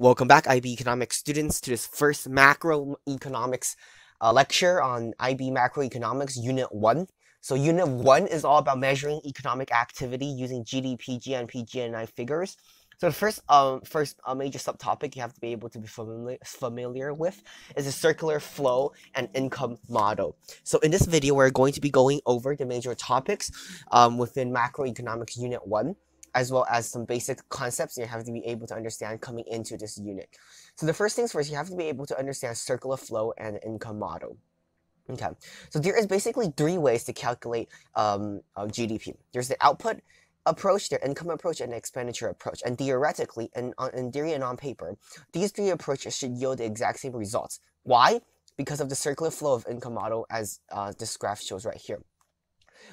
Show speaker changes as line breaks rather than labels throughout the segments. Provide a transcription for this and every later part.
Welcome back, IB Economics students, to this first macroeconomics uh, lecture on IB Macroeconomics Unit 1. So Unit 1 is all about measuring economic activity using GDP, GNP, GNI figures. So the first, um, first uh, major subtopic you have to be able to be familiar, familiar with is the circular flow and income model. So in this video, we're going to be going over the major topics um, within Macroeconomics Unit 1 as well as some basic concepts you have to be able to understand coming into this unit. So the first things first, you have to be able to understand circle of flow and income model. Okay, so there is basically three ways to calculate um, uh, GDP. There's the output approach, the income approach, and the expenditure approach. And theoretically, and in theory and on paper, these three approaches should yield the exact same results. Why? Because of the circular flow of income model as uh, this graph shows right here.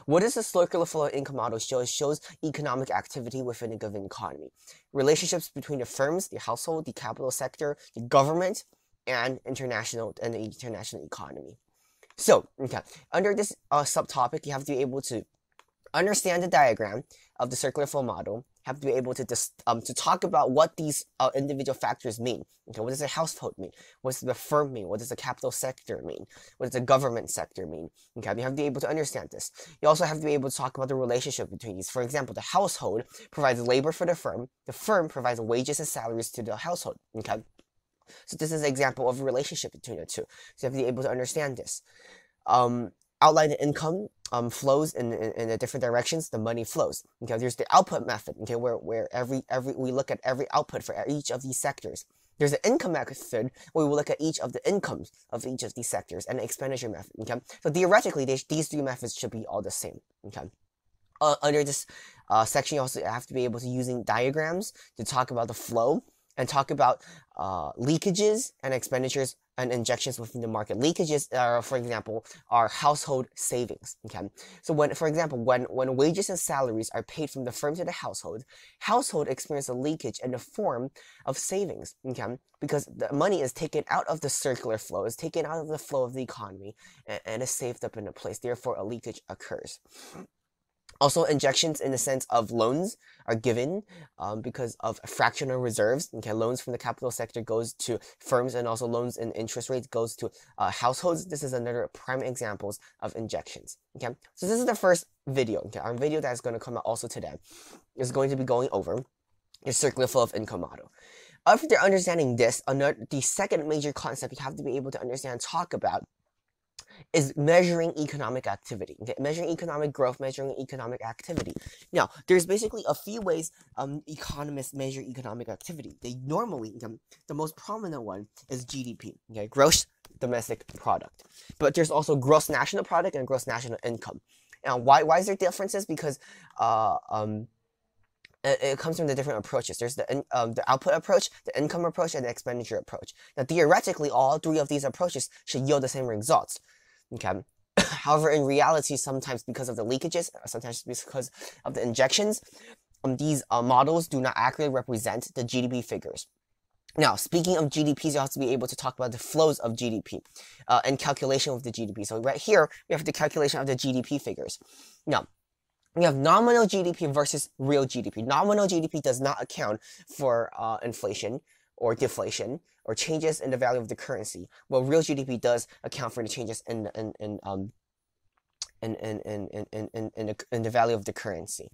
What does the circular flow income model show? It shows economic activity within a given economy. Relationships between the firms, the household, the capital sector, the government, and international and the international economy. So, okay, under this uh, subtopic, you have to be able to understand the diagram of the circular flow model, have to be able to dis- um, to talk about what these uh, individual factors mean. Okay, what does a household mean? What does the firm mean? What does the capital sector mean? What does the government sector mean? Okay, you have to be able to understand this. You also have to be able to talk about the relationship between these. For example, the household provides labor for the firm. The firm provides wages and salaries to the household. Okay. So this is an example of a relationship between the two. So you have to be able to understand this. Um, outline the income um, flows in, in, in the different directions, the money flows. Okay, there's the output method, okay, where, where every, every, we look at every output for each of these sectors. There's an income method, where we look at each of the incomes of each of these sectors, and the expenditure method, okay? So theoretically, they, these three methods should be all the same, okay? Uh, under this uh, section, you also have to be able to using diagrams to talk about the flow and talk about uh, leakages and expenditures and injections within the market. Leakages, are, for example, are household savings. Okay, so when, for example, when when wages and salaries are paid from the firm to the household, household experience a leakage in the form of savings. Okay, because the money is taken out of the circular flow, is taken out of the flow of the economy, and, and is saved up in a place. Therefore, a leakage occurs. Also, injections in the sense of loans are given um, because of fractional reserves. Okay, loans from the capital sector goes to firms, and also loans and interest rates goes to uh, households. This is another prime examples of injections. Okay, so this is the first video. Okay, our video that is going to come out also today is going to be going over your circular flow of income model. After understanding this, another the second major concept you have to be able to understand talk about is measuring economic activity. Okay? Measuring economic growth, measuring economic activity. Now, there's basically a few ways um, economists measure economic activity. They normally, um, the most prominent one is GDP, okay? gross domestic product. But there's also gross national product and gross national income. Now, why, why is there differences? Because uh, um, it, it comes from the different approaches. There's the um, the output approach, the income approach, and the expenditure approach. Now, theoretically, all three of these approaches should yield the same results. Okay. However, in reality, sometimes because of the leakages, sometimes because of the injections, um, these uh, models do not accurately represent the GDP figures. Now, speaking of GDPs, you have to be able to talk about the flows of GDP uh, and calculation of the GDP. So right here, we have the calculation of the GDP figures. Now, we have nominal GDP versus real GDP. Nominal GDP does not account for uh, inflation or deflation or changes in the value of the currency. Well, real GDP does account for the changes in in in um in in in in in, in, the, in the value of the currency.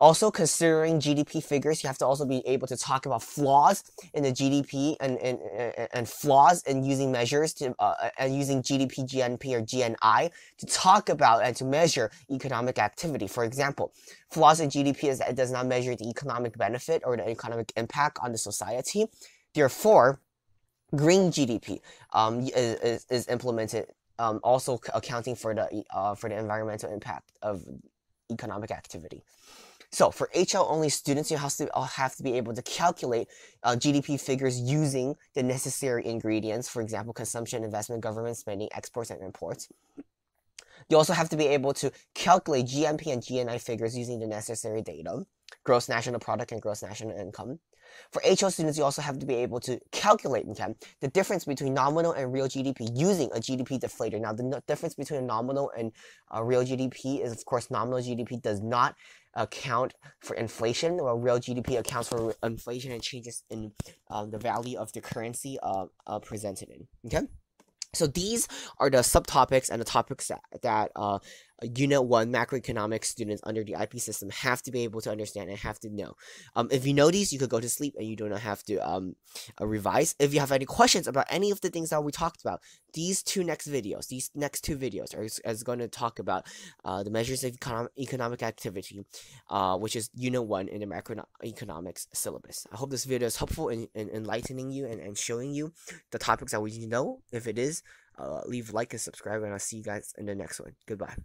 Also, considering GDP figures, you have to also be able to talk about flaws in the GDP and, and, and flaws in using measures to, uh, and using GDP, GNP, or GNI to talk about and to measure economic activity. For example, flaws in GDP is that it does not measure the economic benefit or the economic impact on the society. Therefore, green GDP um, is, is implemented, um, also accounting for the uh, for the environmental impact of economic activity. So for HL only students, you have to have to be able to calculate uh, GDP figures using the necessary ingredients, for example, consumption, investment, government spending, exports, and imports. You also have to be able to calculate GNP and GNI figures using the necessary data, gross national product and gross national income. For HL students, you also have to be able to calculate okay, the difference between nominal and real GDP using a GDP deflator. Now, the no difference between nominal and uh, real GDP is, of course, nominal GDP does not account for inflation, while real GDP accounts for inflation and changes in um, the value of the currency uh, uh, presented in. Okay. So these are the subtopics and the topics that, that uh, Unit 1 macroeconomics students under the IB system have to be able to understand and have to know. Um, if you know these, you could go to sleep and you do not have to um, uh, revise. If you have any questions about any of the things that we talked about, these two next videos, these next two videos are is, going to talk about uh, the measures of economic, economic activity, uh, which is Unit 1 in the macroeconomics syllabus. I hope this video is helpful in, in enlightening you and, and showing you the topics that we need to know. If it is, uh, leave like and subscribe, and I'll see you guys in the next one. Goodbye.